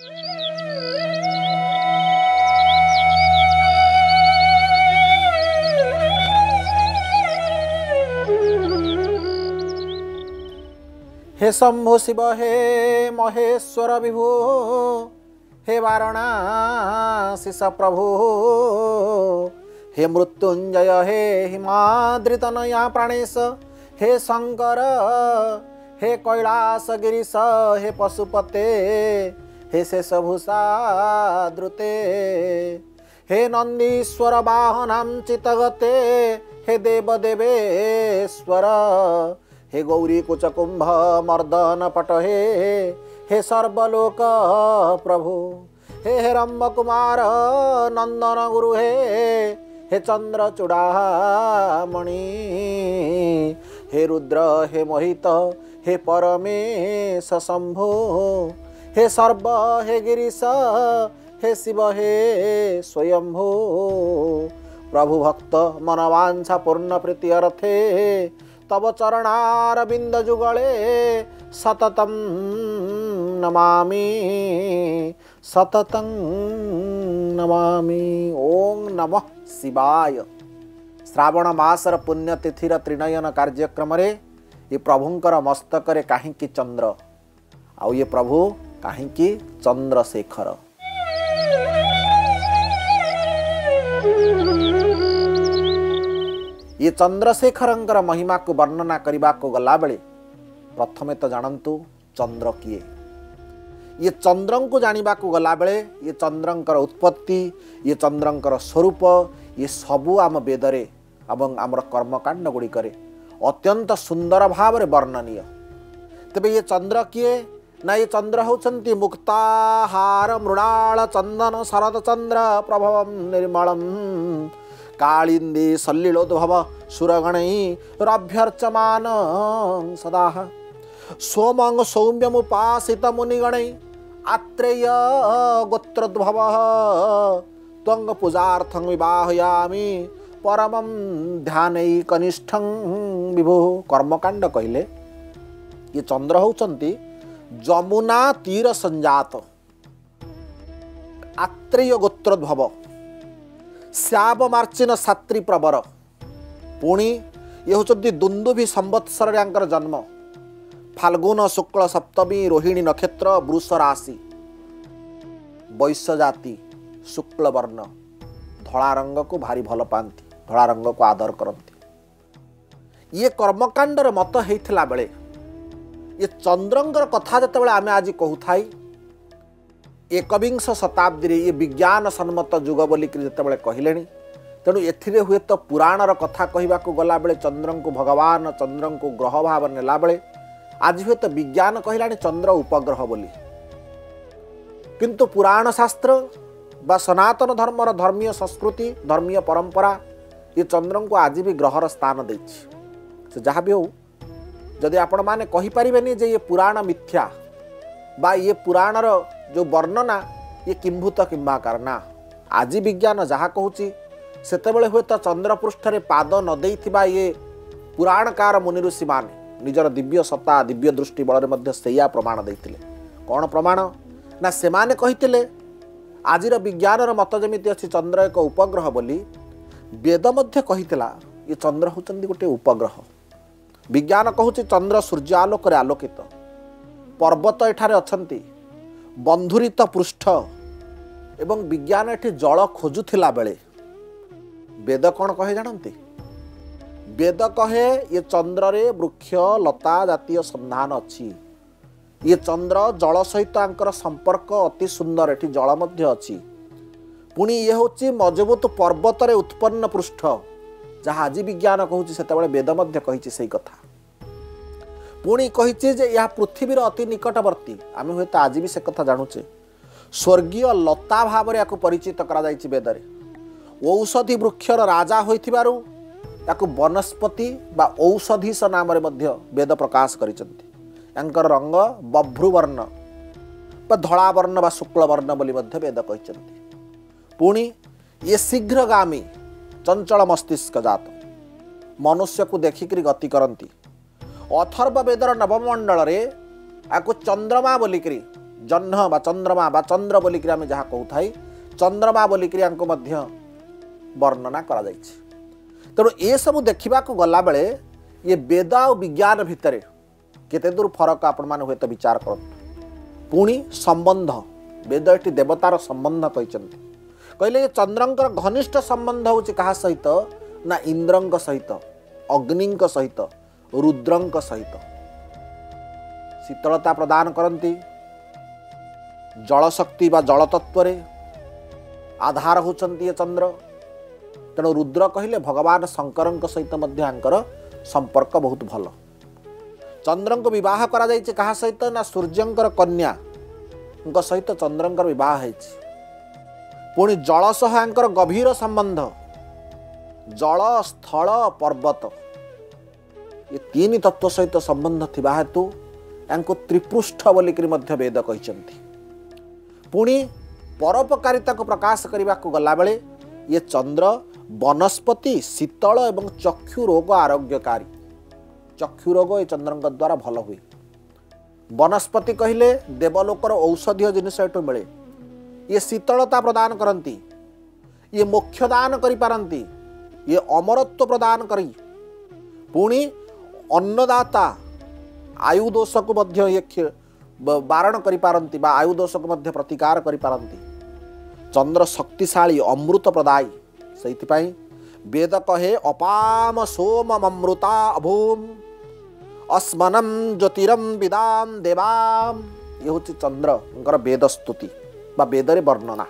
हे शम्भु शिव हे महेश्वर विभु हे वारणाशिष प्रभु हे मृत्युञ्जय हे हिमाद्रितनया प्राणेश हे शङ्कर हे कैलास गिरीश हे पशुपते हे शेषभूषा द्रुते हे नन्दीश्वर वाहनां चितगते हे देवदेवेश्वर हे गौरी कुचकुम्भ मर्दन पट हे हे सर्वलोक प्रभु हे हे रम्ब कुमार नन्दन गुरु हे हे चन्द्र चूडामणि हे रुद्र हे मोहित हे परमेश शम्भो हे सर्व हे गिरीश हे शिव हे स्वयम्भो प्रभु भक्त मनवांछा पूर्ण प्रीति अर्थे तव चरणारविन्द जुगळे सततं नमामि सततं नमामि ॐ नमः ଶିବାୟ ଶ୍ରାବଣ ମାସର ପୁଣ୍ୟତିଥିର ତ୍ରିନୟନ କାର୍ଯ୍ୟକ୍ରମରେ ଏ ପ୍ରଭୁଙ୍କର ମସ୍ତକରେ କାହିଁକି ଚନ୍ଦ୍ର ଆଉ ଇଏ ପ୍ରଭୁ କାହିଁକି ଚନ୍ଦ୍ରଶେଖର ଇଏ ଚନ୍ଦ୍ରଶେଖରଙ୍କର ମହିମାକୁ ବର୍ଣ୍ଣନା କରିବାକୁ ଗଲାବେଳେ ପ୍ରଥମେ ତ ଜାଣନ୍ତୁ ଚନ୍ଦ୍ର କିଏ ଇଏ ଚନ୍ଦ୍ରଙ୍କୁ ଜାଣିବାକୁ ଗଲାବେଳେ ଇଏ ଚନ୍ଦ୍ରଙ୍କର ଉତ୍ପତ୍ତି ଇଏ ଚନ୍ଦ୍ରଙ୍କର ସ୍ୱରୂପ ଇଏ ସବୁ ଆମ ବେଦରେ ଏବଂ ଆମର କର୍ମକାଣ୍ଡ ଗୁଡ଼ିକରେ ଅତ୍ୟନ୍ତ ସୁନ୍ଦର ଭାବରେ ବର୍ଣ୍ଣନୀୟ ତେବେ ଇଏ ଚନ୍ଦ୍ର କିଏ नै चन्द्र हौचन्ति मुक्ताहार मृणाल चन्दन शरद चन्द्र प्रभव निमल कालिन्दी सल्लिलोद्भव सुरगणै रभ्यर्चमान सदा। सोमङ सौम्यमुपासित मुनिगणै आत्रेय गोत्रद्भवः त्वङ्ग पूजार्थं विवाहयामि परमं ध्यानै कनिष्ठं विभो। कर्मकाण्ड कहिले? ये चन्द्र हौचन्ति ଇଏ ଚନ୍ଦ୍ର ହେଉଛନ୍ତି ଯମୁନା ତୀର ସଞ୍ଜାତ ଆତ୍ରେୟ ଗୋତ୍ରୋଦ୍ଭବ ଶ୍ୟାବ ମାର୍ଚ୍ଚିନ ସାତ୍ରୀ ପ୍ରବର ପୁଣି ଇଏ ହେଉଛନ୍ତି ଦୁନ୍ଦୁଭି ସମ୍ବତ୍ସରରେ ୟାଙ୍କର ଜନ୍ମ ଫାଲ୍ଗୁନ ଶୁକ୍ଳ ସପ୍ତମୀ ରୋହିଣୀ ନକ୍ଷତ୍ର ବୃଷ ରାଶି ବୈଶ୍ୟ ଜାତି ଶୁକ୍ଳ ବର୍ଣ୍ଣ ଧଳା ରଙ୍ଗକୁ ଭାରି ଭଲ ପାଆନ୍ତି ଧଳା ରଙ୍ଗକୁ ଆଦର କରନ୍ତି ଇଏ କର୍ମକାଣ୍ଡର ମତ ହେଇଥିଲା ବେଳେ ये चंद्रंगर कथा जो आम आज कहूथाई। एकविंश शताब्दी ये विज्ञान सम्मत जुग बोल जितेबाला कहले तेणु ए हे तो पुराणर कथा कहवाक गला चंद्र को भगवान चंद्र को ग्रह भाव नेला बेले आज हे तो विज्ञान कहला चंद्र उपग्रह बोली। किंतु पुराण शास्त्र बा सनातन धर्मर धर्मीय संस्कृति, धर्मियों परंपरा, ये चंद्र को आज भी ग्रहर स्थान दे जहाँ भी हो ଯଦି ଆପଣମାନେ କହିପାରିବେନି ଯେ ଇଏ ପୁରାଣ ମିଥ୍ୟା ବା ଇଏ ପୁରାଣର ଯେଉଁ ବର୍ଣ୍ଣନା ଇଏ କିମ୍ଭୂତ କିମ୍ବାକାର ନା ଆଜି ବିଜ୍ଞାନ ଯାହା କହୁଛି ସେତେବେଳେ ହୁଏତ ଚନ୍ଦ୍ରପୃଷ୍ଠରେ ପାଦ ନ ଦେଇଥିବା ଇଏ ପୁରାଣକାର ମୁନି ଋଷିମାନେ ନିଜର ଦିବ୍ୟ ସତ୍ତା ଦିବ୍ୟ ଦୃଷ୍ଟି ବଳରେ ମଧ୍ୟ ସେଇଆ ପ୍ରମାଣ ଦେଇଥିଲେ। କ'ଣ ପ୍ରମାଣ? ନା ସେମାନେ କହିଥିଲେ ଆଜିର ବିଜ୍ଞାନର ମତ ଯେମିତି ଅଛି ଚନ୍ଦ୍ର ଏକ ଉପଗ୍ରହ ବୋଲି। ବେଦ ମଧ୍ୟ କହିଥିଲା ଏ ଚନ୍ଦ୍ର ହେଉଛନ୍ତି ଗୋଟିଏ ଉପଗ୍ରହ। বিজ্ঞান কুচি চন্দ্র সূর্য আলোকরে আলোকিত পর্বত এখানে অনেক বন্ধুরিত পৃষ্ঠ এবং বিজ্ঞান এটি জল খোঁজুলা বেড়ে বেদ কণ কহে জাঁতি বেদ কহে ইয়ে চন্দ্রে বৃক্ষ লতা জাতীয় সন্ধান অছি ইয়ে চন্দ্র জল সহিত আঙ্কর সম্পর্ক অতি সুন্দর এটি জল মধ্যে অছি পুনি ইয়ে হচ্ছে মজবুত পর্বতরে উৎপন্ন পৃষ্ঠ ଯାହା ଆଜି ବିଜ୍ଞାନ କହୁଛି ସେତେବେଳେ ବେଦ ମଧ୍ୟ କହିଛି ସେଇ କଥା। ପୁଣି କହିଛି ଯେ ଏହା ପୃଥିବୀର ଅତି ନିକଟବର୍ତ୍ତୀ। ଆମେ ହୁଏତ ଆଜି ବି ସେ କଥା ଜାଣୁଛେ। ସ୍ୱର୍ଗୀୟ ଲତା ଭାବରେ ୟାକୁ ପରିଚିତ କରାଯାଇଛି ବେଦରେ। ଔଷଧି ବୃକ୍ଷର ରାଜା ହୋଇଥିବାରୁ ତାକୁ ବନସ୍ପତି ବା ଔଷଧୀଶ ନାମରେ ମଧ୍ୟ ବେଦ ପ୍ରକାଶ କରିଛନ୍ତି। ୟାଙ୍କର ରଙ୍ଗ ବଭ୍ରୁବର୍ଣ୍ଣ ବା ଧଳା ବର୍ଣ୍ଣ ବା ଶୁକ୍ଳ ବର୍ଣ୍ଣ ବୋଲି ମଧ୍ୟ ବେଦ କହିଛନ୍ତି। ପୁଣି ଇଏ ଶୀଘ୍ରଗାମୀ ଚଞ୍ଚଳ ମସ୍ତିଷ୍କ ଜାତ ମନୁଷ୍ୟକୁ ଦେଖିକରି ଗତି କରନ୍ତି ଅଥର୍ବ ବେଦର ନବମଣ୍ଡଳରେ ଆକୁ ଚନ୍ଦ୍ରମା ବୋଲିକିରି ଜହ୍ନ ବା ଚନ୍ଦ୍ରମା ବା ଚନ୍ଦ୍ର ବୋଲିକିରି ଆମେ ଯାହା କହୁଥାଇ ଚନ୍ଦ୍ରମା ବୋଲିକିରି ୟାଙ୍କୁ ମଧ୍ୟ ବର୍ଣ୍ଣନା କରାଯାଇଛି ତେଣୁ ଏସବୁ ଦେଖିବାକୁ ଗଲାବେଳେ ଇଏ ବେଦ ଆଉ ବିଜ୍ଞାନ ଭିତରେ କେତେ ଦୂର ଫରକ ଆପଣମାନେ ହୁଏତ ବିଚାର କରନ୍ତୁ ପୁଣି ସମ୍ବନ୍ଧ ବେଦ ଏଠି ଦେବତାର ସମ୍ବନ୍ଧ କହିଛନ୍ତି କହିଲେ ଏ ଚନ୍ଦ୍ରଙ୍କର ଘନିଷ୍ଠ ସମ୍ବନ୍ଧ ହେଉଛି କାହା ସହିତ ନା ଇନ୍ଦ୍ରଙ୍କ ସହିତ ଅଗ୍ନିଙ୍କ ସହିତ ରୁଦ୍ରଙ୍କ ସହିତ ଶୀତଳତା ପ୍ରଦାନ କରନ୍ତି ଜଳଶକ୍ତି ବା ଜଳତତ୍ତ୍ୱରେ ଆଧାର ହେଉଛନ୍ତି ଏ ଚନ୍ଦ୍ର ତେଣୁ ରୁଦ୍ର କହିଲେ ଭଗବାନ ଶଙ୍କରଙ୍କ ସହିତ ମଧ୍ୟ ୟାଙ୍କର ସମ୍ପର୍କ ବହୁତ ଭଲ ଚନ୍ଦ୍ରଙ୍କୁ ବିବାହ କରାଯାଇଛି କାହା ସହିତ ନା ସୂର୍ଯ୍ୟଙ୍କର କନ୍ୟାଙ୍କ ସହିତ ଚନ୍ଦ୍ରଙ୍କର ବିବାହ ହେଇଛି। ପୁଣି ଜଳ ସହ ୟାଙ୍କର ଗଭୀର ସମ୍ବନ୍ଧ। ଜଳ ସ୍ଥଳ ପର୍ବତ। ଏ ତିନି ତତ୍ଵ ସହିତ ସମ୍ବନ୍ଧ ଥିବା ହେତୁ ୟାଙ୍କୁ ତ୍ରିପୃଷ୍ଠ ବୋଲିକିରି ମଧ୍ୟ ବେଦ କହିଛନ୍ତି। ପୁଣି ପରୋପକାରିତାକୁ ପ୍ରକାଶ କରିବାକୁ ଗଲାବେଳେ ଇଏ ଚନ୍ଦ୍ର ବନସ୍ପତି ଶୀତଳ ଏବଂ ଚକ୍ଷୁ ରୋଗ ଆରୋଗ୍ୟକାରୀ। ଚକ୍ଷୁ ରୋଗ ଏ ଚନ୍ଦ୍ରଙ୍କ ଦ୍ୱାରା ଭଲ ହୁଏ। ବନସ୍ପତି କହିଲେ ଦେବଲୋକର ଔଷଧୀୟ ଜିନିଷ ଏଠୁ ମିଳେ। ଇଏ ଶୀତଳତା ପ୍ରଦାନ କରନ୍ତି ଇଏ ମୋକ୍ଷ ଦାନ କରିପାରନ୍ତି ଇଏ ଅମରତ୍ୱ ପ୍ରଦାନ କରି ପୁଣି ଅନ୍ନଦାତା ଆୟୁ ଦୋଷକୁ ମଧ୍ୟ ଇଏ କ୍ଷେ- ବ- ବାରଣ କରିପାରନ୍ତି ବା ଆୟୁ ଦୋଷକୁ ମଧ୍ୟ ପ୍ରତିକାର କରିପାରନ୍ତି ଚନ୍ଦ୍ର ଶକ୍ତିଶାଳୀ ଅମୃତ ପ୍ରଦାୟୀ ସେଇଥିପାଇଁ ବେଦ କହେ ଅପାମ ସୋମ ଅମୃତା ଅଭୂମ ଅସ୍ମନମ ଜ୍ୟୋତିରମ ବିଦାମ ଦେବାମ ଇଏ ହେଉଛି ଚନ୍ଦ୍ରଙ୍କର ବେଦ ସ୍ତୁତି ବା ବେଦରେ ବର୍ଣ୍ଣନା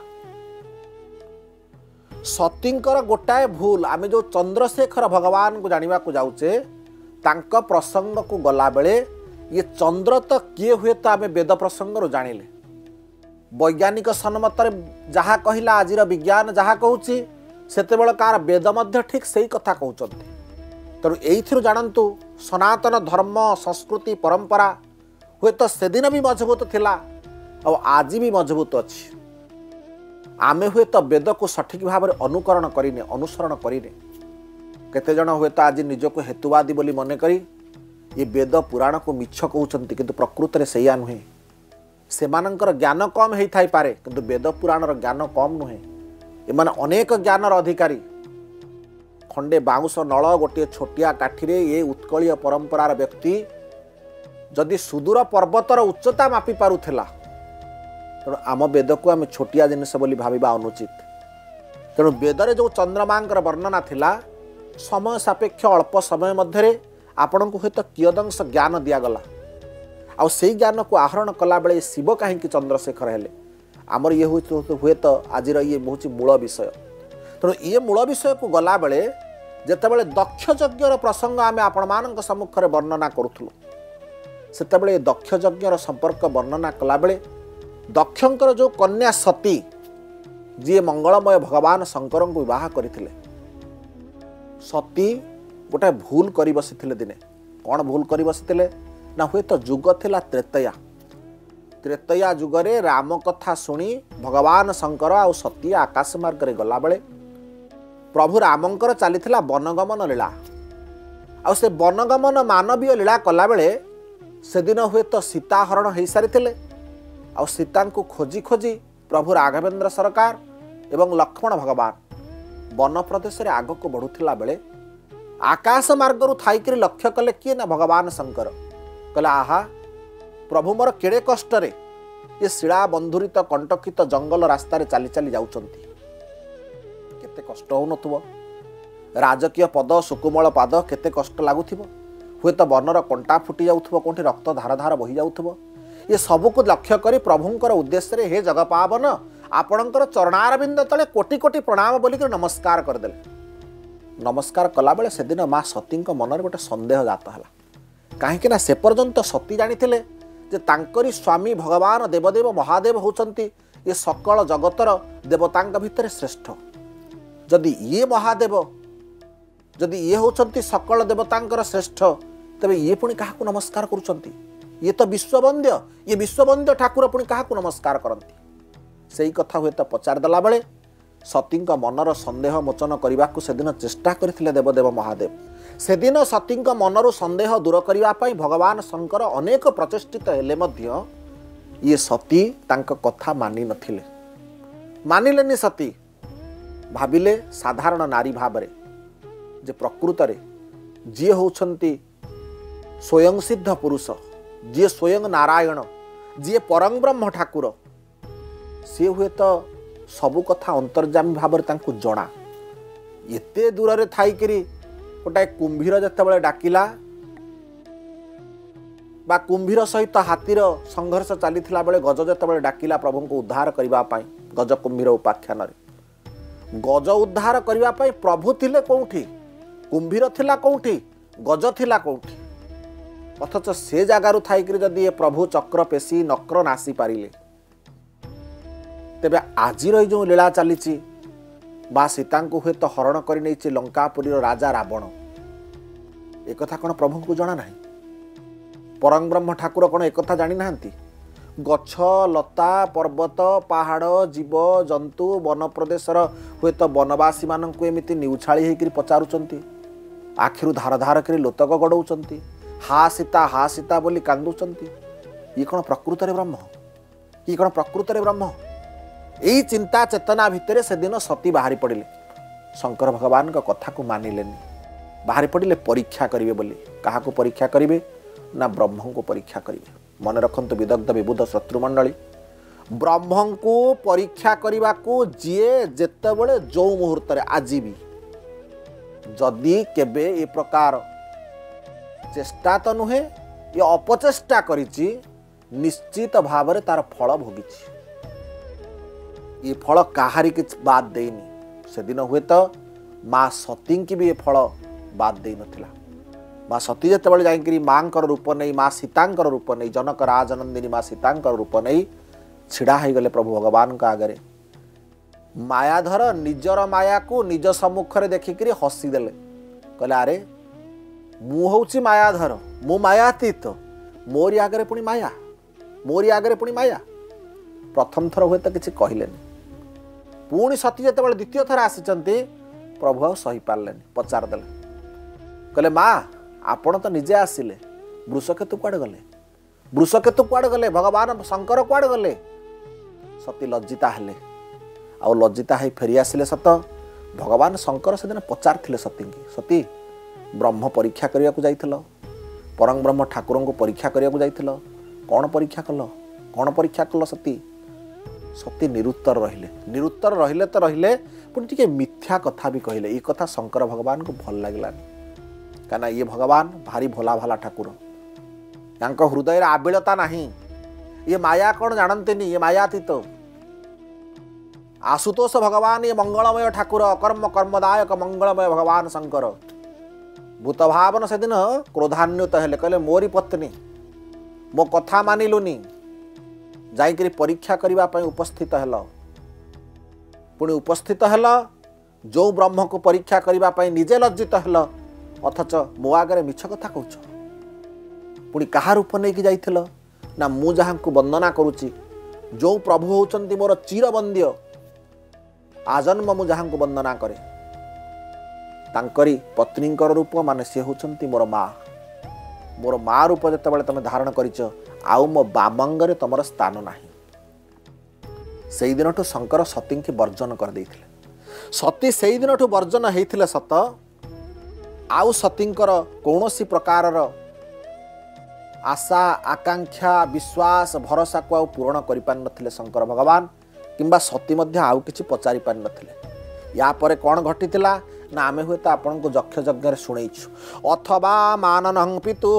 ସତୀଙ୍କର ଗୋଟାଏ ଭୁଲ ଆମେ ଯେଉଁ ଚନ୍ଦ୍ରଶେଖର ଭଗବାନଙ୍କୁ ଜାଣିବାକୁ ଯାଉଛେ ତାଙ୍କ ପ୍ରସଙ୍ଗକୁ ଗଲାବେଳେ ଇଏ ଚନ୍ଦ୍ର ତ କିଏ ହୁଏ ତ ଆମେ ବେଦ ପ୍ରସଙ୍ଗରୁ ଜାଣିଲେ ବୈଜ୍ଞାନିକ ସନ୍ମତରେ ଯାହା କହିଲା ଆଜିର ବିଜ୍ଞାନ ଯାହା କହୁଛି ସେତେବେଳେ କାହାର ବେଦ ମଧ୍ୟ ଠିକ୍ ସେଇ କଥା କହୁଛନ୍ତି ତେଣୁ ଏଇଥିରୁ ଜାଣନ୍ତୁ ସନାତନ ଧର୍ମ ସଂସ୍କୃତି ପରମ୍ପରା ହୁଏତ ସେଦିନ ବି ମଜବୁତ ଥିଲା ଆଉ ଆଜି ବି ମଜବୁତ ଅଛି। ଆମେ ହୁଏତ ବେଦକୁ ସଠିକ୍ ଭାବରେ ଅନୁକରଣ କରିନେ ଅନୁସରଣ କରିନେ। କେତେଜଣ ହୁଏତ ଆଜି ନିଜକୁ ହେତୁବାଦୀ ବୋଲି ମନେ କରି ଏ ବେଦ ପୁରାଣକୁ ମିଛ କହୁଛନ୍ତି କିନ୍ତୁ ପ୍ରକୃତରେ ସେଇଆ ନୁହେଁ। ସେମାନଙ୍କର ଜ୍ଞାନ କମ୍ ହେଇଥାଇପାରେ କିନ୍ତୁ ବେଦ ପୁରାଣର ଜ୍ଞାନ କମ୍ ନୁହେଁ। ଏମାନେ ଅନେକ ଜ୍ଞାନର ଅଧିକାରୀ। ଖଣ୍ଡେ ବାଉଁଶ ନଳ ଗୋଟିଏ ଛୋଟିଆ କାଠିରେ ଏ ଉତ୍କଳୀୟ ପରମ୍ପରାର ବ୍ୟକ୍ତି ଯଦି ସୁଦୂର ପର୍ବତର ଉଚ୍ଚତା ମାପି ପାରୁଥିଲା ତେଣୁ ଆମ ବେଦକୁ ଆମେ ଛୋଟିଆ ଜିନିଷ ବୋଲି ଭାବିବା ଅନୁଚିତ। ତେଣୁ ବେଦରେ ଯେଉଁ ଚନ୍ଦ୍ରମାଙ୍କର ବର୍ଣ୍ଣନା ଥିଲା ସମୟ ସାପେକ୍ଷ ଅଳ୍ପ ସମୟ ମଧ୍ୟରେ ଆପଣଙ୍କୁ ହୁଏତ କିୟଦଂଶ ଜ୍ଞାନ ଦିଆଗଲା। ଆଉ ସେଇ ଜ୍ଞାନକୁ ଆହରଣ କଲାବେଳେ ଶିବ କାହିଁକି ଚନ୍ଦ୍ରଶେଖର ହେଲେ? ଆମର ଇଏ ହେଉଛି ହୁଏତ ଆଜିର ଇଏ ହେଉଛି ମୂଳ ବିଷୟ। ତେଣୁ ଇଏ ମୂଳ ବିଷୟକୁ ଗଲାବେଳେ ଯେତେବେଳେ ଦକ୍ଷ ଯଜ୍ଞର ପ୍ରସଙ୍ଗ ଆମେ ଆପଣମାନଙ୍କ ସମ୍ମୁଖରେ ବର୍ଣ୍ଣନା କରୁଥିଲୁ ସେତେବେଳେ ଏ ଦକ୍ଷ ଯଜ୍ଞର ସମ୍ପର୍କ ବର୍ଣ୍ଣନା କଲାବେଳେ ଦକ୍ଷଙ୍କର ଯେଉଁ କନ୍ୟା ସତୀ ଯିଏ ମଙ୍ଗଳମୟ ଭଗବାନ ଶଙ୍କରଙ୍କୁ ବିବାହ କରିଥିଲେ। ସତୀ ଗୋଟାଏ ଭୁଲ କରି ବସିଥିଲେ ଦିନେ। କ'ଣ ଭୁଲ କରି ବସିଥିଲେ? ନା ହୁଏତ ଯୁଗ ଥିଲା ତ୍ରେତୟା। ତ୍ରେତୟା ଯୁଗରେ ରାମ କଥା ଶୁଣି ଭଗବାନ ଶଙ୍କର ଆଉ ସତୀ ଆକାଶ ମାର୍ଗରେ ଗଲାବେଳେ ପ୍ରଭୁ ରାମଙ୍କର ଚାଲିଥିଲା ବନଗମନ ଲୀଳା। ଆଉ ସେ ବନଗମନ ମାନବୀୟ ଲୀଳା କଲାବେଳେ ସେଦିନ ହୁଏତ ସୀତାହରଣ ହୋଇସାରିଥିଲେ। ଆଉ ସୀତାଙ୍କୁ ଖୋଜି ଖୋଜି ପ୍ରଭୁ ରାଘବେନ୍ଦ୍ର ସରକାର ଏବଂ ଲକ୍ଷ୍ମଣ ଭଗବାନ ବନ ପ୍ରଦେଶରେ ଆଗକୁ ବଢ଼ୁଥିଲା ବେଳେ ଆକାଶ ମାର୍ଗରୁ ଥାଇକିରି ଲକ୍ଷ୍ୟ କଲେ କିଏ ନା ଭଗବାନ ଶଙ୍କର? କହିଲେ ଆହା ପ୍ରଭୁ ମୋର କେଡ଼େ କଷ୍ଟରେ ଏ ଶିଳା ବନ୍ଧୁରିତ କଣ୍ଟକିତ ଜଙ୍ଗଲ ରାସ୍ତାରେ ଚାଲି ଚାଲି ଯାଉଛନ୍ତି କେତେ କଷ୍ଟ ହେଉନଥିବ? ରାଜକୀୟ ପଦ ସୁକୁମଳ ପାଦ କେତେ କଷ୍ଟ ଲାଗୁଥିବ? ହୁଏତ ବନର କଣ୍ଟା ଫୁଟି ଯାଉଥିବ କେଉଁଠି ରକ୍ତ ଧାର ଧାର ବହି ଯାଉଥିବ? ଏ ସବୁକୁ ଲକ୍ଷ୍ୟ କରି ପ୍ରଭୁଙ୍କର ଉଦ୍ଦେଶ୍ୟରେ ହେ ଜଗପାବନ ଆପଣଙ୍କର ଚରଣାରବିନ୍ଦ ତଳେ କୋଟି କୋଟି ପ୍ରଣାମ ବୋଲିକରି ନମସ୍କାର କରିଦେଲେ ନମସ୍କାର କଲାବେଳେ ସେଦିନ ମା ସତୀଙ୍କ ମନରେ ଗୋଟେ ସନ୍ଦେହ ଜାତ ହେଲା କାହିଁକି ନା ସେ ପର୍ଯ୍ୟନ୍ତ ସତୀ ଜାଣିଥିଲେ ଯେ ତାଙ୍କରି ସ୍ୱାମୀ ଭଗବାନ ଦେବଦେବ ମହାଦେବ ହେଉଛନ୍ତି ଏ ସକଳ ଜଗତର ଦେବତାଙ୍କ ଭିତରେ ଶ୍ରେଷ୍ଠ ଯଦି ଇଏ ମହାଦେବ ଯଦି ଇଏ ହେଉଛନ୍ତି ସକଳ ଦେବତାଙ୍କର ଶ୍ରେଷ୍ଠ ତେବେ ଇଏ ପୁଣି କାହାକୁ ନମସ୍କାର କରୁଛନ୍ତି ଇଏ ତ ବିଶ୍ୱବନ୍ଦ୍ୟ ଇଏ ବିଶ୍ୱବନ୍ଦ୍ୟ ଠାକୁର ପୁଣି କାହାକୁ ନମସ୍କାର କରନ୍ତି? ସେଇ କଥା ହୁଏତ ପଚାରିଦେଲା ବେଳେ ସତୀଙ୍କ ମନର ସନ୍ଦେହ ମୋଚନ କରିବାକୁ ସେଦିନ ଚେଷ୍ଟା କରିଥିଲେ ଦେବଦେବ ମହାଦେବ। ସେଦିନ ସତୀଙ୍କ ମନରୁ ସନ୍ଦେହ ଦୂର କରିବା ପାଇଁ ଭଗବାନ ଶଙ୍କର ଅନେକ ପ୍ରଚେଷ୍ଟିତ ହେଲେ ମଧ୍ୟ ଇଏ ସତୀ ତାଙ୍କ କଥା ମାନିନଥିଲେ ମାନିଲେନି ସତୀ। ଭାବିଲେ ସାଧାରଣ ନାରୀ ଭାବରେ ଯେ ପ୍ରକୃତରେ ଯିଏ ହେଉଛନ୍ତି ସ୍ୱୟଂ ସିଦ୍ଧ ପୁରୁଷ। ଯିଏ ସ୍ୱୟଂ ନାରାୟଣ ଯିଏ ପରଂ ବ୍ରହ୍ମ ଠାକୁର ସିଏ ହୁଏତ ସବୁ କଥା ଅନ୍ତର୍ଜାମୀ ଭାବରେ ତାଙ୍କୁ ଜଣା। ଏତେ ଦୂରରେ ଥାଇକିରି ଗୋଟାଏ କୁମ୍ଭୀର ଯେତେବେଳେ ଡାକିଲା ବା କୁମ୍ଭୀର ସହିତ ହାତୀର ସଂଘର୍ଷ ଚାଲିଥିଲା ବେଳେ ଗଜ ଯେତେବେଳେ ଡାକିଲା ପ୍ରଭୁଙ୍କୁ ଉଦ୍ଧାର କରିବା ପାଇଁ ଗଜ କୁମ୍ଭୀର ଉପାଖ୍ୟାନରେ। ଗଜ ଉଦ୍ଧାର କରିବା ପାଇଁ ପ୍ରଭୁ ଥିଲେ କେଉଁଠି? କୁମ୍ଭୀର ଥିଲା କେଉଁଠି? ଗଜ ଥିଲା କେଉଁଠି? ଅଥଚ ସେ ଜାଗାରୁ ଥାଇକିରି ଯଦି ଏ ପ୍ରଭୁ ଚକ୍ର ପେଶି ନକ୍ର ନାସି ପାରିଲେ ତେବେ ଆଜିର ଏଇ ଯେଉଁ ଲୀଳା ଚାଲିଛି ବା ସୀତାଙ୍କୁ ହୁଏତ ହରଣ କରି ନେଇଛି ଲଙ୍କାପୁରୀର ରାଜା ରାବଣ। ଏକଥା କ'ଣ ପ୍ରଭୁଙ୍କୁ ଜଣା ନାହିଁ? ପରଂ ବ୍ରହ୍ମ ଠାକୁର କ'ଣ ଏକଥା ଜାଣିନାହାନ୍ତି? ଗଛ ଲତା ପର୍ବତ ପାହାଡ଼ ଜୀବ ଜନ୍ତୁ ବନ ପ୍ରଦେଶର ହୁଏତ ବନବାସୀମାନଙ୍କୁ ଏମିତି ନିଉଛାଳି ହେଇକରି ପଚାରୁଛନ୍ତି। ଆଖିରୁ ଧାର ଧାର କରି ଲୋତକ ଗଡ଼ଉଛନ୍ତି। ହା ସୀତା ହା ସୀତା ବୋଲି କାନ୍ଦୁଛନ୍ତି ଇଏ କ'ଣ ପ୍ରକୃତରେ ବ୍ରହ୍ମ ଇଏ କ'ଣ ପ୍ରକୃତରେ ବ୍ରହ୍ମ ଏଇ ଚିନ୍ତା ଚେତନା ଭିତରେ ସେଦିନ ସତୀ ବାହାରି ପଡ଼ିଲେ ଶଙ୍କର ଭଗବାନଙ୍କ କଥାକୁ ମାନିଲେନି ବାହାରି ପଡ଼ିଲେ ପରୀକ୍ଷା କରିବେ ବୋଲି କାହାକୁ ପରୀକ୍ଷା କରିବେ ନା ବ୍ରହ୍ମଙ୍କୁ ପରୀକ୍ଷା କରିବେ ମନେ ରଖନ୍ତୁ ବିଦଗ୍ଧ ବିବୁଧ ଶତ୍ରୁମଣ୍ଡଳୀ ବ୍ରହ୍ମଙ୍କୁ ପରୀକ୍ଷା କରିବାକୁ ଯିଏ ଯେତେବେଳେ ଯେଉଁ ମୁହୂର୍ତ୍ତରେ ଆଜି ବି ଯଦି କେବେ ଏ ପ୍ରକାର ଚେଷ୍ଟା ତ ନୁହେଁ ଏ ଅପଚେଷ୍ଟା କରିଛି ନିଶ୍ଚିତ ଭାବରେ ତାର ଫଳ ଭୋଗିଛି ଏ ଫଳ କାହାରି କିଛି ବାଦ ଦେଇନି। ସେଦିନ ହୁଏତ ମା ସତୀଙ୍କି ବି ଏ ଫଳ ବାଦ ଦେଇନଥିଲା। ମା ସତୀ ଯେତେବେଳେ ଯାଇକିରି ମାଙ୍କର ରୂପ ନେଇ ମା ସୀତାଙ୍କର ରୂପ ନେଇ ଜନକ ରାଜନନ୍ଦିନୀ ମା ସୀତାଙ୍କର ରୂପ ନେଇ ଛିଡ଼ା ହେଇଗଲେ ପ୍ରଭୁ ଭଗବାନଙ୍କ ଆଗରେ। ମାୟାଧର ନିଜର ମାୟାକୁ ନିଜ ସମ୍ମୁଖରେ ଦେଖିକିରି ହସିଦେଲେ। କହିଲେ ଆରେ ମୁଁ ହେଉଛି ମାୟାଧର ମୁଁ ମାୟାତୀତ। ମୋରି ଆଗରେ ପୁଣି ମାୟା ମୋରି ଆଗରେ ପୁଣି ମାୟା। ପ୍ରଥମ ଥର ହୁଏତ କିଛି କହିଲେନି। ପୁଣି ସତୀ ଯେତେବେଳେ ଦ୍ୱିତୀୟ ଥର ଆସିଛନ୍ତି ପ୍ରଭୁ ଆଉ ସହିପାରିଲେନି ପଚାରିଦେଲେ କହିଲେ ମା ଆପଣ ତ ନିଜେ ଆସିଲେ ବୃଷକେତୁ କୁଆଡ଼େ ଗଲେ? ବୃଷକେତୁ କୁଆଡ଼େ ଗଲେ? ଭଗବାନ ଶଙ୍କର କୁଆଡ଼େ ଗଲେ? ସତୀ ଲଜ୍ଜିତା ହେଲେ। ଆଉ ଲଜ୍ଜିତା ହେଇ ଫେରି ଆସିଲେ ସତ। ଭଗବାନ ଶଙ୍କର ସେଦିନ ପଚାରିଥିଲେ ସତୀଙ୍କି ସତୀ ବ୍ରହ୍ମ ପରୀକ୍ଷା କରିବାକୁ ଯାଇଥିଲ? ପରଂ ବ୍ରହ୍ମ ଠାକୁରଙ୍କୁ ପରୀକ୍ଷା କରିବାକୁ ଯାଇଥିଲ? କ'ଣ ପରୀକ୍ଷା କଲ? କ'ଣ ପରୀକ୍ଷା କଲ ସତୀ? ସତୀ ନିରୁତ୍ତର ରହିଲେ। ନିରୁତ୍ତର ରହିଲେ ତ ରହିଲେ ପୁଣି ଟିକେ ମିଥ୍ୟା କଥା ବି କହିଲେ। ଏଇ କଥା ଶଙ୍କର ଭଗବାନଙ୍କୁ ଭଲ ଲାଗିଲାନି। କାହିଁକିନା ଇଏ ଭଗବାନ ଭାରି ଭୋଲା ଭାଲା ଠାକୁର। ତାଙ୍କ ହୃଦୟରେ ଆବିଳତା ନାହିଁ। ଇଏ ମାୟା କ'ଣ ଜାଣନ୍ତିନି? ଇଏ ମାୟାତୀତ। ଆଶୁତୋଷ ଭଗବାନ ଇଏ ମଙ୍ଗଳମୟ ଠାକୁର ଅକର୍ମ କର୍ମଦାୟକ ମଙ୍ଗଳମୟ ଭଗବାନ ଶଙ୍କର। ଭୂତ ଭାବନ ସେଦିନ କ୍ରୋଧାନ୍ୱିତ ହେଲେ କହିଲେ ମୋରି ପତ୍ନୀ ମୋ କଥା ମାନିଲୁନି। ଯାଇକିରି ପରୀକ୍ଷା କରିବା ପାଇଁ ଉପସ୍ଥିତ ହେଲ। ପୁଣି ଉପସ୍ଥିତ ହେଲ ଯେଉଁ ବ୍ରହ୍ମକୁ ପରୀକ୍ଷା କରିବା ପାଇଁ ନିଜେ ଲଜ୍ଜିତ ହେଲ ଅଥଚ ମୋ ଆଗରେ ମିଛ କଥା କହୁଛ। ପୁଣି କାହା ରୂପ ନେଇକି ଯାଇଥିଲ? ନା ମୁଁ ଯାହାଙ୍କୁ ବନ୍ଦନା କରୁଛି ଯେଉଁ ପ୍ରଭୁ ହେଉଛନ୍ତି ମୋର ଚିରବନ୍ଦ୍ୟ। ଆଜନ୍ମ ମୁଁ ଯାହାଙ୍କୁ ବନ୍ଦନା କରେ। ତାଙ୍କରି ପତ୍ନୀଙ୍କର ରୂପ ମାନେ ସେ ହେଉଛନ୍ତି ମୋର ମା। ମୋର ମା ରୂପ ଯେତେବେଳେ ତୁମେ ଧାରଣ କରିଛ ଆଉ ମୋ ବାମଙ୍ଗରେ ତୁମର ସ୍ଥାନ ନାହିଁ। ସେଇଦିନଠୁ ଶଙ୍କର ସତୀଙ୍କି ବର୍ଜନ କରିଦେଇଥିଲେ। ସତୀ ସେଇଦିନଠୁ ବର୍ଜନ ହେଇଥିଲେ ସତ। ଆଉ ସତୀଙ୍କର କୌଣସି ପ୍ରକାରର ଆଶା ଆକାଂକ୍ଷା ବିଶ୍ୱାସ ଭରସାକୁ ଆଉ ପୂରଣ କରିପାରିନଥିଲେ ଶଙ୍କର ଭଗବାନ କିମ୍ବା ସତୀ ମଧ୍ୟ ଆଉ କିଛି ପଚାରି ପାରିନଥିଲେ ୟା ପରେ କ'ଣ ଘଟିଥିଲା? ନା ଆମେ ହୁଏତ ଆପଣଙ୍କୁ ଯକ୍ଷ ଯଜ୍ଞରେ ଶୁଣେଇଛୁ ଅଥବା ମାନନଂ ପିତୁ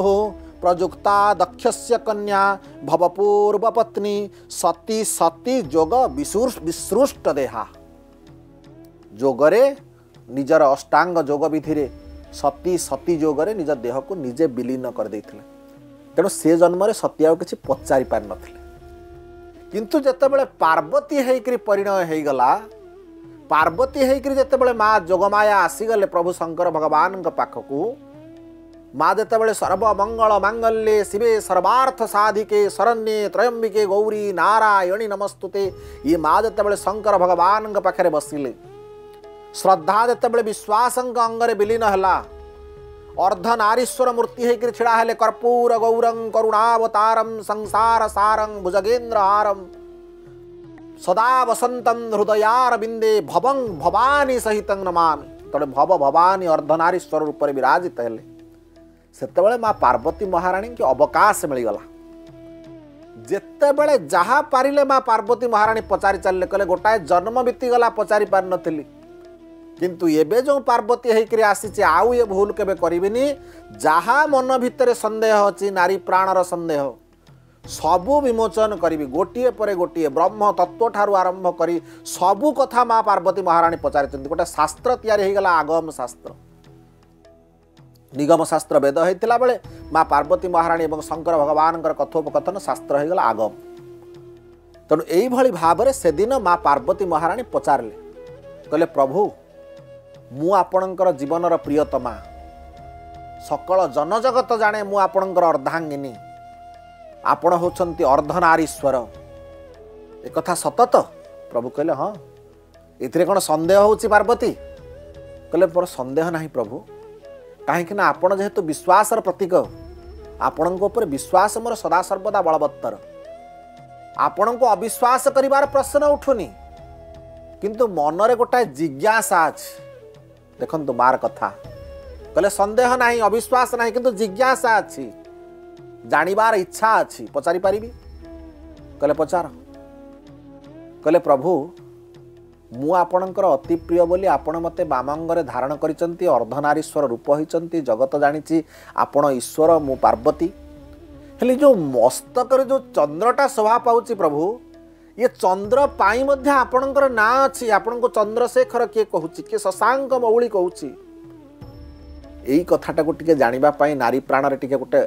ପ୍ରଯୁକ୍ତା ଦକ୍ଷସ୍ୟ କନ୍ୟା ଭବପୂର୍ବ ପତ୍ନୀ ସତୀ ସତୀ ଯୋଗ ବିସୃଷ୍ଟ ଦେହା ଯୋଗରେ ନିଜର ଅଷ୍ଟାଙ୍ଗ ଯୋଗ ବିଧିରେ ସତୀ ସତୀ ଯୋଗରେ ନିଜ ଦେହକୁ ନିଜେ ବିଲୀନ କରିଦେଇଥିଲେ ତେଣୁ ସେ ଜନ୍ମରେ ସତୀ ଆଉ କିଛି ପଚାରି ପାରିନଥିଲେ କିନ୍ତୁ ଯେତେବେଳେ ପାର୍ବତୀ ହେଇକରି ପରିଣୟ ହେଇଗଲା ପାର୍ବତୀ ହେଇକରି ଯେତେବେଳେ ମା ଯୋଗମାୟା ଆସିଗଲେ ପ୍ରଭୁ ଶଙ୍କର ଭଗବାନଙ୍କ ପାଖକୁ ମା ଯେତେବେଳେ ସର୍ବମଙ୍ଗଳ ମାଙ୍ଗଲ୍ୟେ ଶିବେ ସର୍ବାର୍ଥ ସାଧିକେ ଶରଣ୍ୟେ ତ୍ରୟମ୍ବିକେ ଗୌରୀ ନାରାୟଣୀ ନମସ୍ତୁତେ ଇଏ ମା ଯେତେବେଳେ ଶଙ୍କର ଭଗବାନଙ୍କ ପାଖରେ ବସିଲେ ଶ୍ରଦ୍ଧା ଯେତେବେଳେ ବିଶ୍ୱାସଙ୍କ ଅଙ୍ଗରେ ବିଲୀନ ହେଲା ଅର୍ଦ୍ଧନାରୀଶ୍ୱର ମୂର୍ତ୍ତି ହେଇକରି ଛିଡ଼ା ହେଲେ କର୍ପୂର ଗୌରଂ କରୁଣାବତାରಂ ସଂସାର ସାରଂ ଭୁଜଗେନ୍ଦ୍ର ହାରಂ ସଦା ବସନ୍ତಂ ହୃଦୟାର ବିନ୍ଦେ ଭବଂ ଭବାନୀ ସହିତଂ ନମାମି ଯେତେବେଳେ ଭବ ଭବାନୀ ଅର୍ଦ୍ଧନାରୀଶ୍ୱର ରୂପରେ ବିରାଜିତ ହେଲେ ସେତେବେଳେ ମା ପାର୍ବତୀ ମହାରାଣୀଙ୍କୁ ଅବକାଶ ମିଳିଗଲା ଯେତେବେଳେ ଯାହା ପାରିଲେ ମା ପାର୍ବତୀ ମହାରାଣୀ ପଚାରି ଚାଲିଲେ କହିଲେ ଗୋଟାଏ ଜନ୍ମ ବିତିଗଲା ପଚାରି ପାରିନଥିଲି କିନ୍ତୁ ଏବେ ଯେଉଁ ପାର୍ବତୀ ହେଇକରି ଆସିଛି ଆଉ ଏ ଭୁଲ କେବେ କରିବିନି ଯାହା ମନ ଭିତରେ ସନ୍ଦେହ ଅଛି ନାରୀ ପ୍ରାଣର ସନ୍ଦେହ ସବୁ ବିମୋଚନ କରିବି ଗୋଟିଏ ପରେ ଗୋଟିଏ ବ୍ରହ୍ମ ତତ୍ତ୍ୱଠାରୁ ଆରମ୍ଭ କରି ସବୁ କଥା ମା ପାର୍ବତୀ ମହାରାଣୀ ପଚାରିଛନ୍ତି। ଗୋଟେ ଶାସ୍ତ୍ର ତିଆରି ହେଇଗଲା ଆଗମ ଶାସ୍ତ୍ର। ନିଗମ ଶାସ୍ତ୍ର ବେଦ ହେଇଥିଲା ବେଳେ ମା ପାର୍ବତୀ ମହାରାଣୀ ଏବଂ ଶଙ୍କର ଭଗବାନଙ୍କର କଥୋପକଥନ ଶାସ୍ତ୍ର ହେଇଗଲା ଆଗମ। ତେଣୁ ଏଇଭଳି ଭାବରେ ସେଦିନ ମା ପାର୍ବତୀ ମହାରାଣୀ ପଚାରିଲେ କହିଲେ ପ୍ରଭୁ ମୁଁ ଆପଣଙ୍କର ଜୀବନର ପ୍ରିୟତମା। ସକଳ ଜନଜଗତ ଜାଣେ ମୁଁ ଆପଣଙ୍କର ଅର୍ଦ୍ଧାଙ୍ଗିନୀ। ଆପଣ ହେଉଛନ୍ତି ଅର୍ଦ୍ଧନାରୀଶ୍ୱର। ଏକଥା ସତ ତ? ପ୍ରଭୁ କହିଲେ ହଁ। ଏଥିରେ କ'ଣ ସନ୍ଦେହ ହେଉଛି ପାର୍ବତୀ? କହିଲେ ମୋର ସନ୍ଦେହ ନାହିଁ ପ୍ରଭୁ। କାହିଁକି ନା ଆପଣ ଯେହେତୁ ବିଶ୍ୱାସର ପ୍ରତୀକ ଆପଣଙ୍କ ଉପରେ ବିଶ୍ୱାସ ମୋର ସଦାସର୍ବଦା ବଳବତ୍ତର। ଆପଣଙ୍କୁ ଅବିଶ୍ୱାସ କରିବାର ପ୍ରଶ୍ନ ଉଠୁନି। କିନ୍ତୁ ମନରେ ଗୋଟାଏ ଜିଜ୍ଞାସା ଅଛି। ଦେଖନ୍ତୁ ମାର କଥା। କହିଲେ ସନ୍ଦେହ ନାହିଁ ଅବିଶ୍ୱାସ ନାହିଁ କିନ୍ତୁ ଜିଜ୍ଞାସା ଅଛି। ଜାଣିବାର ଇଚ୍ଛା ଅଛି ପଚାରି ପାରିବି? କହିଲେ ପଚାର। କହିଲେ ପ୍ରଭୁ ମୁଁ ଆପଣଙ୍କର ଅତି ପ୍ରିୟ ବୋଲି ଆପଣ ମୋତେ ବାମାଙ୍ଗରେ ଧାରଣ କରିଛନ୍ତି ଅର୍ଦ୍ଧନାରୀଶ୍ୱର ରୂପ ହୋଇଛନ୍ତି ଜଗତ ଜାଣିଛି ଆପଣ ଈଶ୍ୱର ମୁଁ ପାର୍ବତୀ। ହେଲେ ଯେଉଁ ମସ୍ତକରେ ଯେଉଁ ଚନ୍ଦ୍ରଟା ଶୋଭା ପାଉଛି ପ୍ରଭୁ ଇଏ ଚନ୍ଦ୍ର ପାଇଁ ମଧ୍ୟ ଆପଣଙ୍କର ନାଁ ଅଛି ଆପଣଙ୍କୁ ଚନ୍ଦ୍ରଶେଖର କିଏ କହୁଛି କିଏ ଶଶାଙ୍କ ମୌଳି କହୁଛି? ଏଇ କଥାଟାକୁ ଟିକେ ଜାଣିବା ପାଇଁ ନାରୀ ପ୍ରାଣରେ ଟିକେ ଗୋଟେ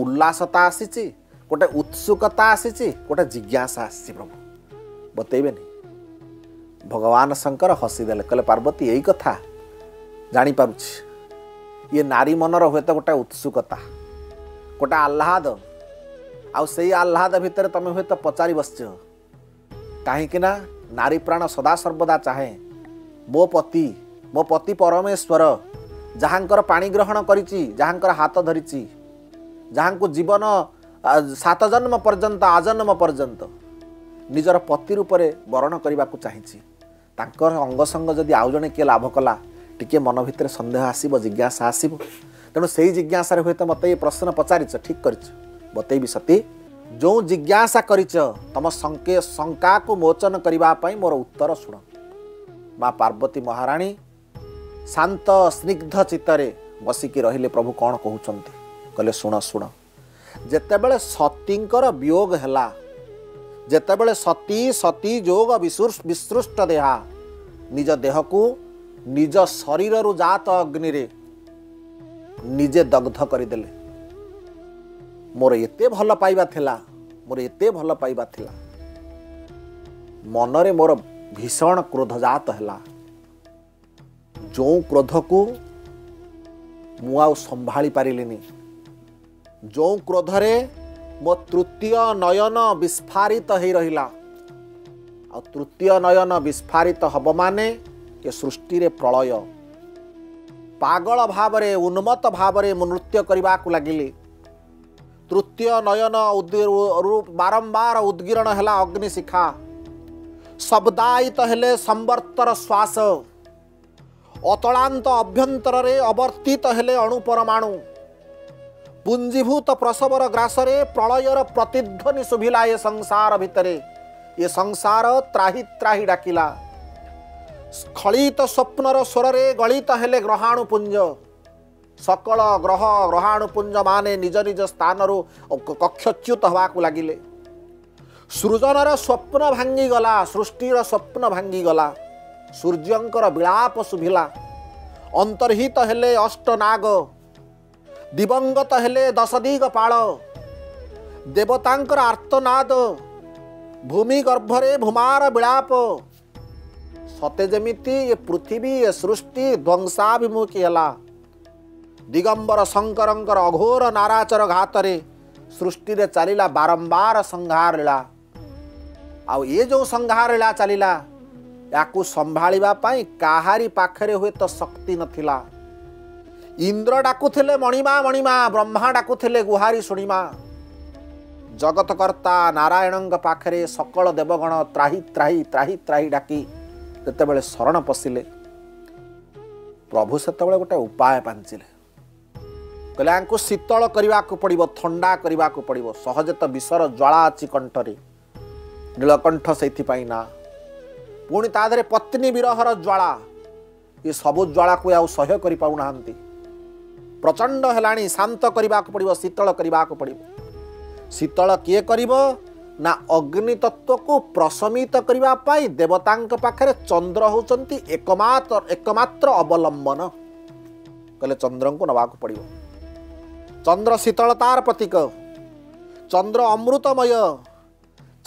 ଉଲ୍ଲାସତା ଆସିଛି ଗୋଟେ ଉତ୍ସୁକତା ଆସିଛି ଗୋଟେ ଜିଜ୍ଞାସା ଆସିଛି ପ୍ରଭୁ ବତେଇବେନି ଭଗବାନ ଶଙ୍କର ହସିଦେଲେ କହିଲେ ପାର୍ବତୀ ଏଇ କଥା ଜାଣିପାରୁଛି ଇଏ ନାରୀ ମନର ହୁଏତ ଗୋଟେ ଉତ୍ସୁକତା ଗୋଟେ ଆହ୍ଲାଦ ଆଉ ସେଇ ଆହ୍ଲାଦ ଭିତରେ ତମେ ହୁଏତ ପଚାରି ବସିଛ କାହିଁକି ନା ନାରୀ ପ୍ରାଣ ସଦାସର୍ବଦା ଚାହେଁ ମୋ ପତି ମୋ ପତି ପରମେଶ୍ୱର ଯାହାଙ୍କର ପାଣି ଗ୍ରହଣ କରିଛି ଯାହାଙ୍କର ହାତ ଧରିଛି ଯାହାଙ୍କୁ ଜୀବନ ସାତ ଜନ୍ମ ପର୍ଯ୍ୟନ୍ତ ଆଜନ୍ମ ପର୍ଯ୍ୟନ୍ତ ନିଜର ପତି ରୂପରେ ବରଣ କରିବାକୁ ଚାହିଁଛି। ତାଙ୍କର ଅଙ୍ଗସଙ୍ଗ ଯଦି ଆଉ ଜଣେ କିଏ ଲାଭ କଲା ଟିକିଏ ମନ ଭିତରେ ସନ୍ଦେହ ଆସିବ ଜିଜ୍ଞାସା ଆସିବ। ତେଣୁ ସେଇ ଜିଜ୍ଞାସାରେ ହୁଏତ ମୋତେ ଏ ପ୍ରଶ୍ନ ପଚାରିଛ ଠିକ୍ କରିଛ। ବତେଇବି ସତୀ ଯେଉଁ ଜିଜ୍ଞାସା କରିଛ ତମ ଶଙ୍କେ ଶଙ୍କାକୁ ମୋଚନ କରିବା ପାଇଁ ମୋର ଉତ୍ତର ଶୁଣ। ମା ପାର୍ବତୀ ମହାରାଣୀ ଶାନ୍ତ ସ୍ନିଗ୍ଧ ଚିତ୍ତରେ ବସିକି ରହିଲେ ପ୍ରଭୁ କ'ଣ କହୁଛନ୍ତି? କହିଲେ ଶୁଣ ଶୁଣ। ଯେତେବେଳେ ସତୀଙ୍କର ବିୟୋଗ ହେଲା ଯେତେବେଳେ ସତୀ ସତୀ ଯୋଗ ବିସୃଷ୍ଟ ଦେହା ନିଜ ଦେହକୁ ନିଜ ଶରୀରରୁ ଜାତ ଅଗ୍ନିରେ ନିଜେ ଦଗ୍ଧ କରିଦେଲେ। ମୋର ଏତେ ଭଲ ପାଇବା ଥିଲା ମୋର ଏତେ ଭଲ ପାଇବା ଥିଲା। ମନରେ ମୋର ଭୀଷଣ କ୍ରୋଧ ଜାତ ହେଲା। ଯେଉଁ କ୍ରୋଧକୁ ମୁଁ ଆଉ ସମ୍ଭାଳି ପାରିଲିନି ଯେଉଁ କ୍ରୋଧରେ ମୋ ତୃତୀୟ ନୟନ ବିସ୍ଫାରିତ ହେଇ ରହିଲା ଆଉ ତୃତୀୟ ନୟନ ବିସ୍ଫାରିତ ହେବ ମାନେ ଏ ସୃଷ୍ଟିରେ ପ୍ରଳୟ ପାଗଳ ଭାବରେ ଉନ୍ମତ୍ତ ଭାବରେ ମୁଁ ନୃତ୍ୟ କରିବାକୁ ଲାଗିଲି ତୃତୀୟ ନୟନ ବାରମ୍ବାର ଉଦ୍ଗିରଣ ହେଲା ଅଗ୍ନିଶିଖା ଶବ୍ଦାୟିତ ହେଲେ ସମ୍ବର୍ତ୍ତର ଶ୍ୱାସ ଅତଳାନ୍ତ ଅଭ୍ୟନ୍ତରରେ ଅବର୍ତ୍ତିତ ହେଲେ ଅଣୁ ପରମାଣୁ ପୁଞ୍ଜୀଭୂତ ପ୍ରସବର ଗ୍ରାସରେ ପ୍ରଳୟର ପ୍ରତିଧ୍ୱନି ଶୁଭିଲା ଏ ସଂସାର ଭିତରେ। ଏ ସଂସାର ତ୍ରାହି ତ୍ରାହି ଡାକିଲା। ସ୍ଖଳିତ ସ୍ୱପ୍ନର ସ୍ୱରରେ ଗଳିତ ହେଲେ ଗ୍ରହାଣୁ ପୁଞ୍ଜ। ସକଳ ଗ୍ରହ ଗ୍ରହାଣୁ ପୁଞ୍ଜ ମାନେ ନିଜ ନିଜ ସ୍ଥାନରୁ କକ୍ଷଚ୍ୟୁତ ହେବାକୁ ଲାଗିଲେ। ସୃଜନର ସ୍ୱପ୍ନ ଭାଙ୍ଗିଗଲା ସୃଷ୍ଟିର ସ୍ୱପ୍ନ ଭାଙ୍ଗିଗଲା। ସୂର୍ଯ୍ୟଙ୍କର ବିଳାପ ଶୁଭିଲା। ଅନ୍ତର୍ହିତ ହେଲେ ଅଷ୍ଟନାଗ। ଦିବଙ୍ଗତ ହେଲେ ଦଶଦିଗ ପାଳ। ଦେବତାଙ୍କର ଆର୍ତ୍ତନାଦ। ଭୂମି ଗର୍ଭରେ ଭୂମାର ବିଳାପ। ସତେ ଯେମିତି ଏ ପୃଥିବୀ ଏ ସୃଷ୍ଟି ଧ୍ୱଂସାଭିମୁଖୀ ହେଲା। ଦିଗମ୍ବର ଶଙ୍କରଙ୍କର ଅଘୋର ନାରାଚର ଘାତରେ ସୃଷ୍ଟିରେ ଚାଲିଲା ବାରମ୍ବାର ସଂହାର ଲୀଳା ଆଉ ଏ ଯେଉଁ ସଂହାର ଲୀଳା ଚାଲିଲା ୟାକୁ ସମ୍ଭାଳିବା ପାଇଁ କାହାରି ପାଖରେ ହୁଏତ ଶକ୍ତି ନଥିଲା। ଇନ୍ଦ୍ର ଡାକୁଥିଲେ ମଣିମା ମଣିମା ବ୍ରହ୍ମା ଡାକୁଥିଲେ ଗୁହାରି ଶୁଣିମା ଜଗତକର୍ତ୍ତା ନାରାୟଣଙ୍କ ପାଖରେ ସକଳ ଦେବଗଣ ତ୍ରାହି ତ୍ରାହି ତ୍ରାହି ତ୍ରାହି ଡାକି ଯେତେବେଳେ ଶରଣ ପଶିଲେ ପ୍ରଭୁ ସେତେବେଳେ ଗୋଟେ ଉପାୟ ପାଞ୍ଚିଲେ। କହିଲେ ୟାଙ୍କୁ ଶୀତଳ କରିବାକୁ ପଡ଼ିବ ଥଣ୍ଡା କରିବାକୁ ପଡ଼ିବ ସହଜେ ତ ବିଷର ଜ୍ୱାଳା ଅଛି କଣ୍ଠରେ ନୀଳକଣ୍ଠ ସେଇଥିପାଇଁ ନା। ପୁଣି ତା ଦେହରେ ପତ୍ନୀ ବିରହର ଜ୍ୱାଳା ଏ ସବୁ ଜ୍ୱାଳାକୁ ଆଉ ସହ୍ୟ କରିପାରୁନାହାନ୍ତି। ପ୍ରଚଣ୍ଡ ହେଲାଣି ଶାନ୍ତ କରିବାକୁ ପଡ଼ିବ ଶୀତଳ କରିବାକୁ ପଡ଼ିବ। ଶୀତଳ କିଏ କରିବ? ନା ଅଗ୍ନି ତତ୍ଵକୁ ପ୍ରଶମିତ କରିବା ପାଇଁ ଦେବତାଙ୍କ ପାଖରେ ଚନ୍ଦ୍ର ହେଉଛନ୍ତି ଏକମାତ୍ର ଏକମାତ୍ର ଅବଲମ୍ବନ। କହିଲେ ଚନ୍ଦ୍ରଙ୍କୁ ନେବାକୁ ପଡ଼ିବ। ଚନ୍ଦ୍ର ଶୀତଳତାର ପ୍ରତୀକ। ଚନ୍ଦ୍ର ଅମୃତମୟ।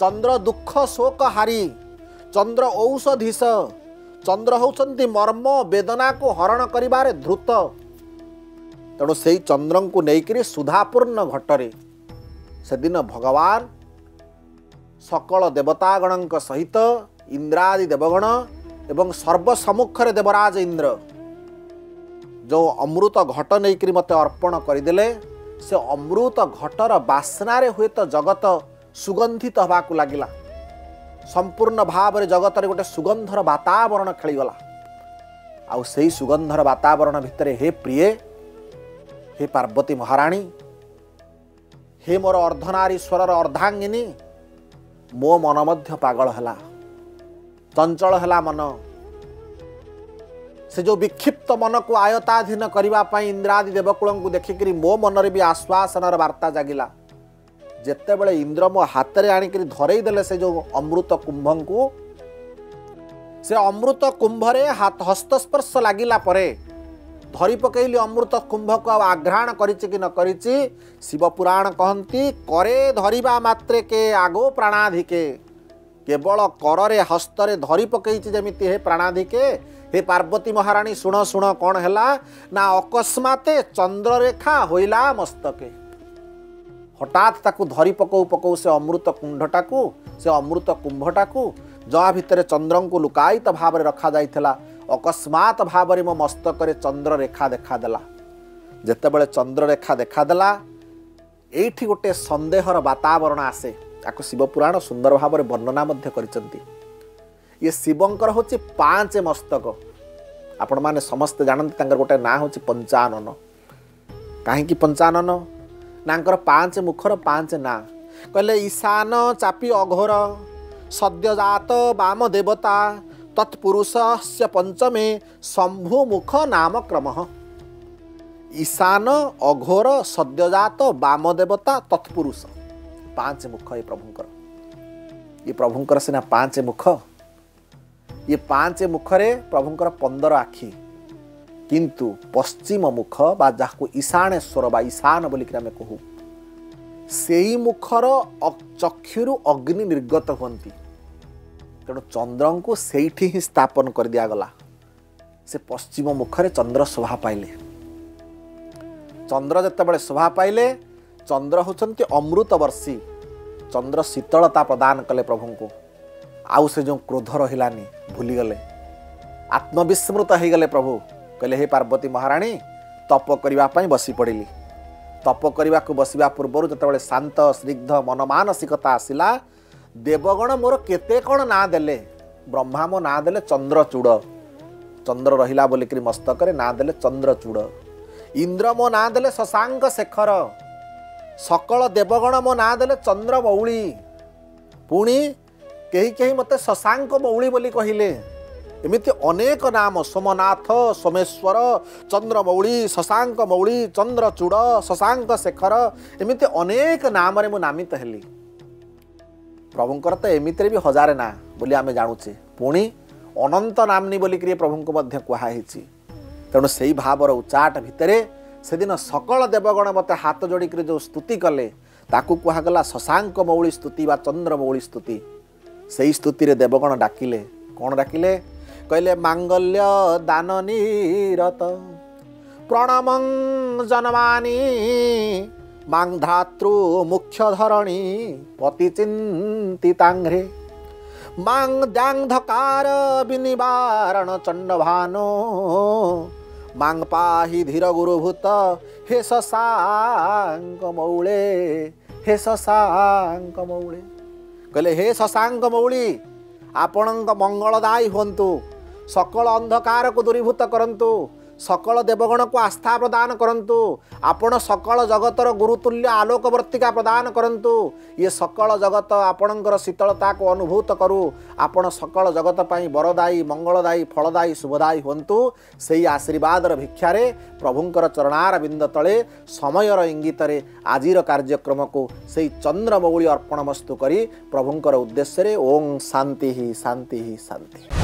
ଚନ୍ଦ୍ର ଦୁଃଖ ଶୋକ ହାରି ଚନ୍ଦ୍ର ଔଷଧୀଶ। ଚନ୍ଦ୍ର ହେଉଛନ୍ତି ମର୍ମ ବେଦନାକୁ ହରଣ କରିବାରେ ଧୃତ। ତେଣୁ ସେଇ ଚନ୍ଦ୍ରଙ୍କୁ ନେଇକରି ସୁଧାପୂର୍ଣ୍ଣ ଘଟରେ ସେଦିନ ଭଗବାନ ସକଳ ଦେବତାଗଣଙ୍କ ସହିତ ଇନ୍ଦ୍ରାଦି ଦେବଗଣ ଏବଂ ସର୍ବସମ୍ମୁଖରେ ଦେବରାଜ ଇନ୍ଦ୍ର ଯେଉଁ ଅମୃତ ଘଟ ନେଇକରି ମୋତେ ଅର୍ପଣ କରିଦେଲେ ସେ ଅମୃତ ଘଟର ବାସ୍ନାରେ ହୁଏତ ଜଗତ ସୁଗନ୍ଧିତ ହେବାକୁ ଲାଗିଲା। ସମ୍ପୂର୍ଣ୍ଣ ଭାବରେ ଜଗତରେ ଗୋଟେ ସୁଗନ୍ଧର ବାତାବରଣ ଖେଳିଗଲା। ଆଉ ସେଇ ସୁଗନ୍ଧର ବାତାବରଣ ଭିତରେ ହେ ପ୍ରିୟେ ହେ ପାର୍ବତୀ ମହାରାଣୀ ହେ ମୋର ଅର୍ଦ୍ଧନାରୀଶ୍ୱରର ଅର୍ଦ୍ଧାଙ୍ଗିନୀ ମୋ ମନ ମଧ୍ୟ ପାଗଳ ହେଲା ଚଞ୍ଚଳ ହେଲା ମନ ସେ ଯେଉଁ ବିକ୍ଷିପ୍ତ ମନକୁ ଆୟତାଧୀନ କରିବା ପାଇଁ ଇନ୍ଦ୍ରାଦି ଦେବକୁଳଙ୍କୁ ଦେଖିକରି ମୋ ମନରେ ବି ଆଶ୍ୱାସନର ବାର୍ତ୍ତା ଜାଗିଲା ଯେତେବେଳେ ଇନ୍ଦ୍ର ମୋ ହାତରେ ଆଣିକରି ଧରେଇ ଦେଲେ ସେ ଯେଉଁ ଅମୃତ କୁମ୍ଭଙ୍କୁ ସେ ଅମୃତ କୁମ୍ଭରେ ହସ୍ତସ୍ପର୍ଶ ଲାଗିଲା ପରେ ଧରି ପକେଇଲି ଅମୃତ କୁମ୍ଭକୁ ଆଉ ଆଘ୍ରାଣ କରିଛି କି ନ କରିଛି ଶିବ ପୁରାଣ କହନ୍ତି କରେ ଧରିବା ମାତ୍ରେ କେ ଆଗୋ ପ୍ରାଣାଧିକେ। କେବଳ କରରେ ହସ୍ତରେ ଧରି ପକେଇଛି ଯେମିତି ହେ ପ୍ରାଣାଧିକେ। ହେ ପାର୍ବତୀ ମହାରାଣୀ ଶୁଣ ଶୁଣ କ'ଣ ହେଲା? ନା ଅକସ୍ମାତେ ଚନ୍ଦ୍ରରେଖା ହୋଇଲା ମସ୍ତକେ। ହଠାତ୍ ତାକୁ ଧରି ପକଉ ପକଉ ସେ ଅମୃତ କୁଣ୍ଡଟାକୁ ସେ ଅମୃତ କୁମ୍ଭଟାକୁ ଯାହା ଭିତରେ ଚନ୍ଦ୍ରଙ୍କୁ ଲୁକାୟିତ ଭାବରେ ରଖାଯାଇଥିଲା। ଅକସ୍ମାତ ଭାବରେ ମୋ ମସ୍ତକରେ ଚନ୍ଦ୍ରରେଖା ଦେଖାଦେଲା। ଯେତେବେଳେ ଚନ୍ଦ୍ରରେଖା ଦେଖାଦେଲା ଏଇଠି ଗୋଟେ ସନ୍ଦେହର ବାତାବରଣ ଆସେ। ତାକୁ ଶିବପୁରାଣ ସୁନ୍ଦର ଭାବରେ ବର୍ଣ୍ଣନା ମଧ୍ୟ କରିଛନ୍ତି। ଇଏ ଶିବଙ୍କର ହେଉଛି ପାଞ୍ଚ ମସ୍ତକ। ଆପଣମାନେ ସମସ୍ତେ ଜାଣନ୍ତି ତାଙ୍କର ଗୋଟେ ନାଁ ହେଉଛି ପଞ୍ଚାନନ। କାହିଁକି ପଞ୍ଚାନନ? ନାଙ୍କର ପାଞ୍ଚ ମୁଖର ପାଞ୍ଚ ନାଁ। କହିଲେ ଈଶାନ ଚାପି ଅଘୋର ସଦ୍ୟଜାତ ବାମ ଦେବତା ତତ୍ପୁରୁଷ ପଞ୍ଚମେ ଶମ୍ଭୁ ମୁଖ ନାମ କ୍ରମ ଈଶାନ ଅଘୋର ସଦ୍ୟଜାତ ବାମ ଦେବତା ତତ୍ପୁରୁଷ ପାଞ୍ଚ ମୁଖ ଏ ପ୍ରଭୁଙ୍କର ଏ ପ୍ରଭୁଙ୍କର ସିନା ପାଞ୍ଚ ମୁଖ ଇଏ ପାଞ୍ଚ ମୁଖରେ ପ୍ରଭୁଙ୍କର ପନ୍ଦର ଆଖି କିନ୍ତୁ ପଶ୍ଚିମ ମୁଖ ବା ଯାହାକୁ ଈଶାଣେଶ୍ୱର ବା ଈଶାନ ବୋଲିକି ଆମେ କହୁ ସେଇ ମୁଖର ଚକ୍ଷୁରୁ ଅଗ୍ନି ନିର୍ଗତ ହୁଅନ୍ତି ତେଣୁ ଚନ୍ଦ୍ରଙ୍କୁ ସେଇଠି ହିଁ ସ୍ଥାପନ କରିଦିଆଗଲା। ସେ ପଶ୍ଚିମ ମୁଖରେ ଚନ୍ଦ୍ର ଶୋଭା ପାଇଲେ। ଚନ୍ଦ୍ର ଯେତେବେଳେ ଶୋଭା ପାଇଲେ ଚନ୍ଦ୍ର ହେଉଛନ୍ତି ଅମୃତ ବର୍ଷୀ ଚନ୍ଦ୍ର ଶୀତଳତା ପ୍ରଦାନ କଲେ ପ୍ରଭୁଙ୍କୁ। ଆଉ ସେ ଯେଉଁ କ୍ରୋଧ ରହିଲାନି ଭୁଲିଗଲେ। ଆତ୍ମବିସ୍ମୃତ ହେଇଗଲେ ପ୍ରଭୁ। କହିଲେ ହେ ପାର୍ବତୀ ମହାରାଣୀ ତପ କରିବା ପାଇଁ ବସି ପଡ଼ିଲି। ତପ କରିବାକୁ ବସିବା ପୂର୍ବରୁ ଯେତେବେଳେ ଶାନ୍ତ ସ୍ନିଗ୍ଧ ମନମାନସିକତା ଆସିଲା ଦେବଗଣ ମୋର କେତେ କ'ଣ ନାଁ ଦେଲେ? ବ୍ରହ୍ମା ମୋ ନାଁ ଦେଲେ ଚନ୍ଦ୍ରଚୂଡ଼। ଚନ୍ଦ୍ର ରହିଲା ବୋଲିକିରି ମସ୍ତକରେ ନାଁ ଦେଲେ ଚନ୍ଦ୍ରଚୂଡ଼। ଇନ୍ଦ୍ର ମୋ ନାଁ ଦେଲେ ଶଶାଙ୍କ ଶେଖର। ସକଳ ଦେବଗଣ ମୋ ନାଁ ଦେଲେ ଚନ୍ଦ୍ରମୌଳି ପୁଣି କେହି କେହି ମୋତେ ଶଶାଙ୍କ ମୌଳି ବୋଲି କହିଲେ। ଏମିତି ଅନେକ ନାମ ସୋମନାଥ ସୋମେଶ୍ୱର ଚନ୍ଦ୍ରମୌଳି ଶଶାଙ୍କ ମୌଳି ଚନ୍ଦ୍ରଚୂଡ଼ ଶଶାଙ୍କ ଶେଖର ଏମିତି ଅନେକ ନାମରେ ମୁଁ ନାମିତ ହେଲି। ପ୍ରଭୁଙ୍କର ତ ଏମିତିରେ ବି ହଜାରେ ନାଁ ବୋଲି ଆମେ ଜାଣୁଛେ। ପୁଣି ଅନନ୍ତ ନାମ୍ନି ବୋଲିକିରି ପ୍ରଭୁଙ୍କୁ ମଧ୍ୟ କୁହାହେଇଛି। ତେଣୁ ସେଇ ଭାବର ଉଚ୍ଚାଟ ଭିତରେ ସେଦିନ ସକଳ ଦେବଗଣ ମୋତେ ହାତ ଯୋଡ଼ିକିରି ଯେଉଁ ସ୍ତୁତି କଲେ ତାକୁ କୁହାଗଲା ଶଶାଙ୍କ ମୌଳି ସ୍ତୁତି ବା ଚନ୍ଦ୍ରମୌଳି ସ୍ତୁତି। ସେଇ ସ୍ତୁତିରେ ଦେବଗଣ ଡାକିଲେ କ'ଣ ଡାକିଲେ? କହିଲେ ମାଙ୍ଗଲ୍ୟ ଦାନ ନିରତ ପ୍ରଣମଂ ଜନମାନୀ ମାଂଧାତୃ ମୁଖ୍ୟ ଧରଣୀ ପତି ଚିନ୍ତିତାଙ୍ଘ୍ରେ ମାଂ ଦ୍ୟାଙ୍ଗ ଧକାର ବିନିବାରଣ ଚଣ୍ଡଭାନୋ ମାଙ୍ଗ ପାହି ଧୀର ଗୁରୁଭୂତ ହେ ଶଶାଙ୍କ ମଉଳେ ହେ ଶଶାଙ୍କ ମଉଳେ କହିଲେ ହେ ଶଶାଙ୍କ ମଉଳି ଆପଣଙ୍କ ମଙ୍ଗଳଦାୟୀ ହୁଅନ୍ତୁ ସକଳ ଅନ୍ଧକାରକୁ ଦୂରୀଭୂତ କରନ୍ତୁ ସକଳ ଦେବଗଣକୁ ଆସ୍ଥା ପ୍ରଦାନ କରନ୍ତୁ ଆପଣ ସକଳ ଜଗତର ଗୁରୁତୁଲ୍ୟ ଆଲୋକବର୍ତ୍ତିକା ପ୍ରଦାନ କରନ୍ତୁ ଇଏ ସକଳ ଜଗତ ଆପଣଙ୍କର ଶୀତଳତାକୁ ଅନୁଭୂତ କରୁ ଆପଣ ସକଳ ଜଗତ ପାଇଁ ବରଦାୟୀ ମଙ୍ଗଳଦାୟୀ ଫଳଦାୟୀ ଶୁଭଦାୟୀ ହୁଅନ୍ତୁ। ସେହି ଆଶୀର୍ବାଦର ଭିକ୍ଷାରେ ପ୍ରଭୁଙ୍କର ଚରଣାର ବିନ୍ଦ ତଳେ ସମୟର ଇଙ୍ଗିତରେ ଆଜିର କାର୍ଯ୍ୟକ୍ରମକୁ ସେହି ଚନ୍ଦ୍ରମୌଳି ଅର୍ପଣମସ୍ତୁ କରି ପ୍ରଭୁଙ୍କର ଉଦ୍ଦେଶ୍ୟରେ ଓଂ ଶାନ୍ତି ଶାନ୍ତି ଶାନ୍ତି।